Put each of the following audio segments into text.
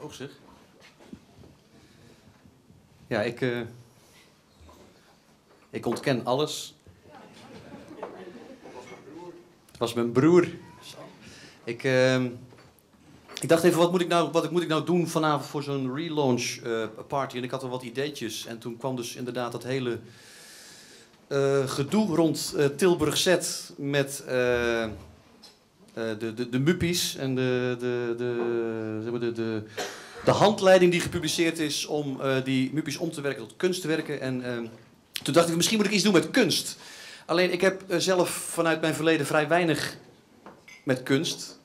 Hoog zeg. Ja, ik, uh, ik ontken alles. Het was mijn broer. Ik, uh, ik dacht even, wat moet ik nou, wat moet ik nou doen vanavond voor zo'n relaunch uh, party? En ik had wel wat ideetjes. En toen kwam dus inderdaad dat hele uh, gedoe rond Tilburg Z met de, de, de muppies en de, de, de, de, de, de handleiding die gepubliceerd is om die muppies om te werken tot kunstwerken. En ehm, toen dacht ik, misschien moet ik iets doen met kunst. Alleen ik heb zelf vanuit mijn verleden vrij weinig met kunst.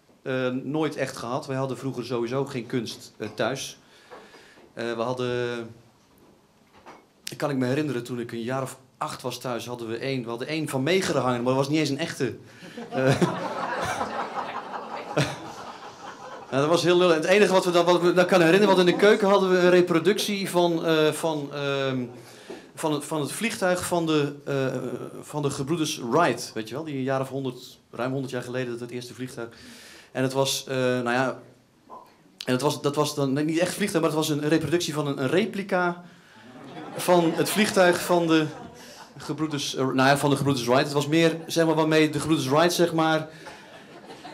Nooit echt gehad. Wij hadden vroeger sowieso geen kunst thuis. We hadden. Ik kan ik me herinneren, toen ik een jaar of acht was thuis, hadden we één. We hadden één van Megeren hangen, maar dat was niet eens een echte. Nou, dat was heel lullig. Het enige wat we dan, wat we dan kan herinneren, wat in de keuken hadden we een reproductie van. van ehm, van het, van het vliegtuig van de, van de gebroeders Wright, weet je wel? Die een jaar of honderd, ruim honderd jaar geleden, dat het eerste vliegtuig. En het was, uh, nou ja. En het was, dat was dan niet echt vliegtuig, maar het was een reproductie van een, een replica van het vliegtuig van de gebroeders, nou ja, van de gebroeders Wright. Het was meer, zeg maar, waarmee de gebroeders Wright, zeg maar,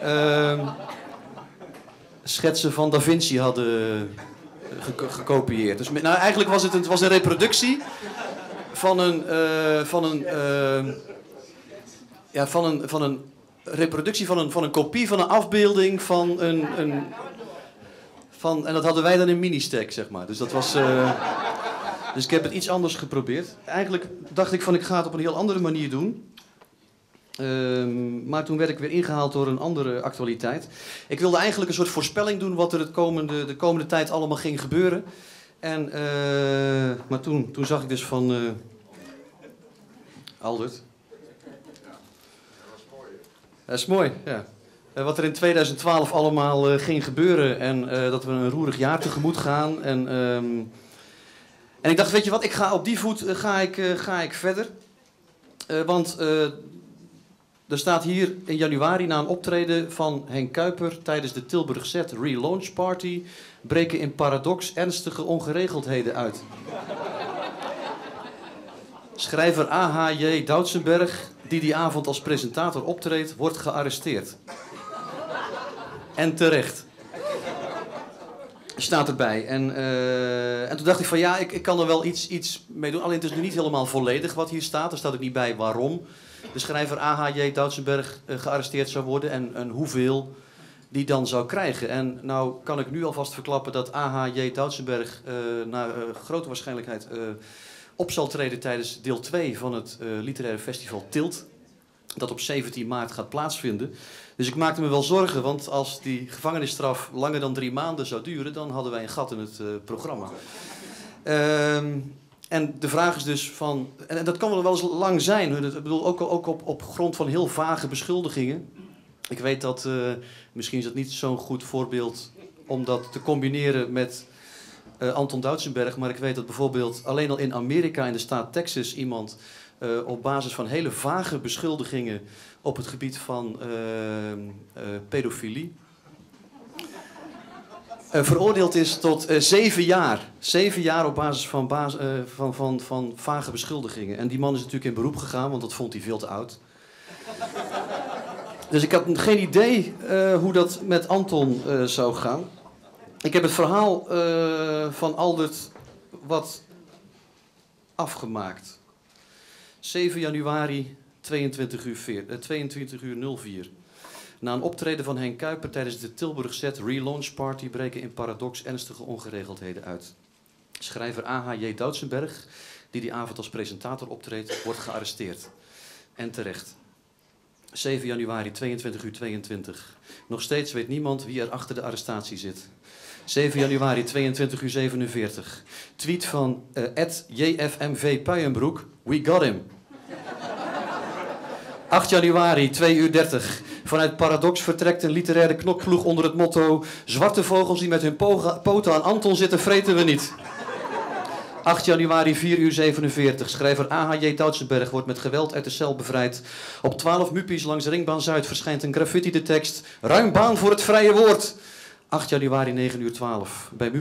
uh, schetsen van Da Vinci hadden ge gekopieerd. Dus nou, eigenlijk was het, een, het was een reproductie van een, uh, van een, ja, van een, van een reproductie van een, van een kopie van een afbeelding van een. een van, en dat hadden wij dan in mini-stack, zeg maar. Dus dat was. Dus ik heb het iets anders geprobeerd. Eigenlijk dacht ik van ik ga het op een heel andere manier doen. Uh, maar toen werd ik weer ingehaald door een andere actualiteit. Ik wilde eigenlijk een soort voorspelling doen wat er het komende, de komende tijd allemaal ging gebeuren. En, uh, maar toen, toen zag ik dus van. Uh, Aldert. Dat is mooi, ja. Uh, wat er in 2012 allemaal ging gebeuren en dat we een roerig jaar tegemoet gaan. En, um, en ik dacht, weet je wat, ik ga op die voet ga ik, ga ik verder. want er staat hier in januari na een optreden van Henk Kuiper tijdens de Tilburg Z Relaunch Party breken in Paradox ernstige ongeregeldheden uit. Schrijver A.H.J. Doutsenberg die die avond als presentator optreedt, wordt gearresteerd. En terecht. Staat erbij. En, uh, en toen dacht ik van ja, ik, ik kan er wel iets, iets mee doen. Alleen het is nu niet helemaal volledig wat hier staat. Er staat ook niet bij waarom de schrijver A.H.J. Doutsenberg uh, gearresteerd zou worden en, en hoeveel die dan zou krijgen. En nou kan ik nu alvast verklappen dat A.H.J. Doutsenberg uh, naar grote waarschijnlijkheid op zal treden tijdens deel 2 van het literaire festival Tilt. Dat op 17 maart gaat plaatsvinden. Dus ik maakte me wel zorgen, want als die gevangenisstraf langer dan drie maanden zou duren, dan hadden wij een gat in het uh, programma. Ehm, en de vraag is dus van, en, dat kan wel eens lang zijn, ik bedoel ook, ook op, op grond van heel vage beschuldigingen. Ik weet dat, uh, misschien is dat niet zo'n goed voorbeeld om dat te combineren met uh, Anton Doutsenberg. Maar ik weet dat bijvoorbeeld alleen al in Amerika, in de staat Texas, iemand uh, op basis van hele vage beschuldigingen op het gebied van uh, pedofilie. veroordeeld is tot zeven jaar. Zeven jaar op basis van, van, van, van vage beschuldigingen. En die man is natuurlijk in beroep gegaan, want dat vond hij veel te oud. Dus ik had geen idee hoe dat met Anton zou gaan. Ik heb het verhaal van Aldert wat afgemaakt. 7 januari, 22 uur, 4, uh, 22 uur 04. Na een optreden van Henk Kuiper tijdens de Tilburg Set Relaunch Party breken in Paradox ernstige ongeregeldheden uit. Schrijver A.H.J. Doutsenberg, die die avond als presentator optreedt, wordt gearresteerd. En terecht. 7 januari, 22 uur 22. Nog steeds weet niemand wie er achter de arrestatie zit. 7 januari, 22 uur 47. Tweet van uh, JFMV Puijenbroek. We got him. 8 januari, 2 uur 30. Vanuit Paradox vertrekt een literaire knokploeg onder het motto... Zwarte vogels die met hun poten aan Anton zitten, vreten we niet. 8 januari, 4 uur 47. Schrijver A.H.J. Doutsenberg wordt met geweld uit de cel bevrijd. Op 12 muppies langs Ringbaan Zuid verschijnt een graffiti de tekst... Ruim baan voor het vrije woord. 8 januari 9 uur 12. Bij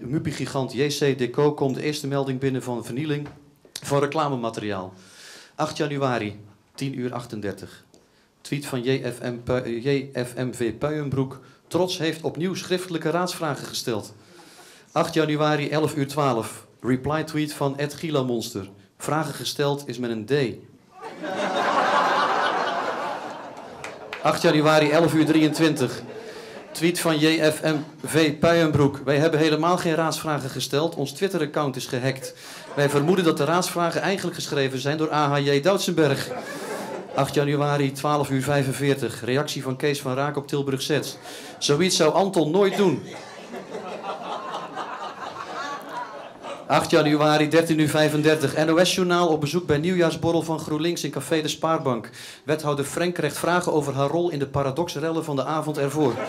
Mupi-gigant JC Deco komt de eerste melding binnen van vernieling van reclamemateriaal. 8 januari, 10 uur 38. Tweet van JFM, JFMV Puijenbroek. Trots heeft opnieuw schriftelijke raadsvragen gesteld. 8 januari, 11 uur 12. Reply tweet van Ed Gila Monster. Vragen gesteld is met een D. 8 januari, 11 uur 23. Tweet van JFMV Puijenbroek. Wij hebben helemaal geen raadsvragen gesteld. Ons Twitter-account is gehackt. Wij vermoeden dat de raadsvragen eigenlijk geschreven zijn door AHJ Doutsenberg. 8 januari, 12 uur 45. Reactie van Kees van Raak op Tilburg Zets. Zoiets zou Anton nooit doen. 8 januari, 13 uur 35. NOS-journaal op bezoek bij nieuwjaarsborrel van GroenLinks in Café de Spaarbank. Wethouder Frank krijgt vragen over haar rol in de paradoxrellen van de avond ervoor.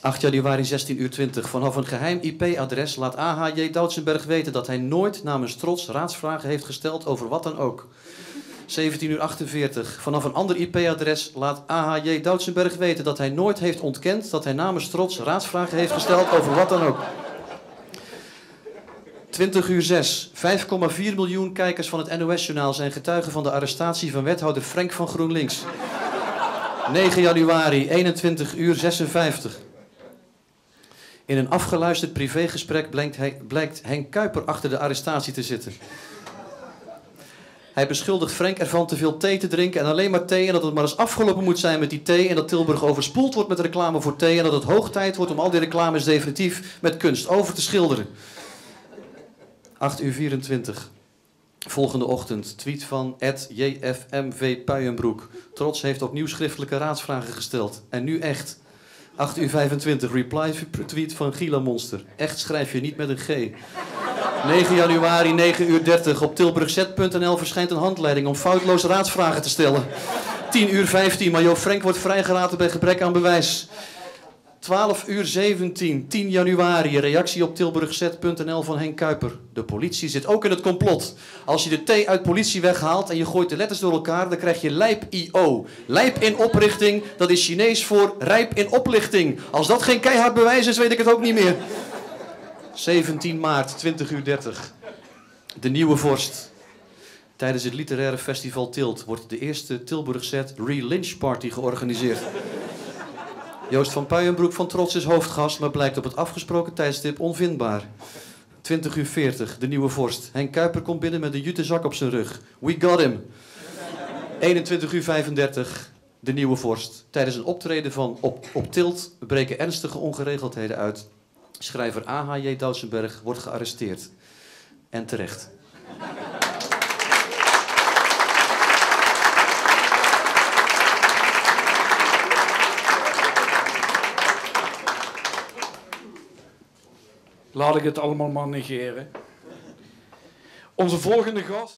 8 januari 16 uur 20. Vanaf een geheim IP-adres laat AHJ Doutsenberg weten dat hij nooit namens trots raadsvragen heeft gesteld over wat dan ook. 17 uur 48. Vanaf een ander IP-adres laat AHJ Doutsenberg weten dat hij nooit heeft ontkend dat hij namens trots raadsvragen heeft gesteld over wat dan ook. 20 uur 6. 5,4 miljoen kijkers van het NOS-journaal zijn getuigen van de arrestatie van wethouder Frank van GroenLinks. 9 januari, 21 uur 56. In een afgeluisterd privégesprek blijkt, blijkt Henk Kuiper achter de arrestatie te zitten. Hij beschuldigt Frank ervan te veel thee te drinken en alleen maar thee. En dat het maar eens afgelopen moet zijn met die thee. En dat Tilburg overspoeld wordt met reclame voor thee. En dat het hoog tijd wordt om al die reclames definitief met kunst over te schilderen. 8 uur 24. Volgende ochtend. Tweet van JFMV Puijenbroek. Trots heeft opnieuw schriftelijke raadsvragen gesteld. En nu echt. 8 uur 25. Reply tweet van Gila Monster. Echt schrijf je niet met een G. 9 januari, 9 uur 30. Op tilburgz.nl verschijnt een handleiding om foutloos raadsvragen te stellen. 10 uur 15. Majo Frank wordt vrijgelaten bij gebrek aan bewijs. 12 uur 17, 10 januari, reactie op tilburgz.nl van Henk Kuiper. De politie zit ook in het complot. Als je de T uit politie weghaalt en je gooit de letters door elkaar, dan krijg je lijp-IO. Lijp in oprichting, dat is Chinees voor rijp in oplichting. Als dat geen keihard bewijs is, weet ik het ook niet meer. 17 maart, 20 uur 30. De Nieuwe Vorst. Tijdens het literaire festival Tilt wordt de eerste Tilburg Set Re-Lynch Party georganiseerd. Joost van Puijenbroek van Trots is hoofdgast, maar blijkt op het afgesproken tijdstip onvindbaar. 20 uur 40, de nieuwe vorst. Henk Kuiper komt binnen met een jute zak op zijn rug. We got him. 21 uur 35, de nieuwe vorst. Tijdens een optreden van Op, op Tilt breken ernstige ongeregeldheden uit. Schrijver A.H.J. Doutsenberg wordt gearresteerd. En terecht. Laat ik het allemaal maar negeren. Onze volgende gast.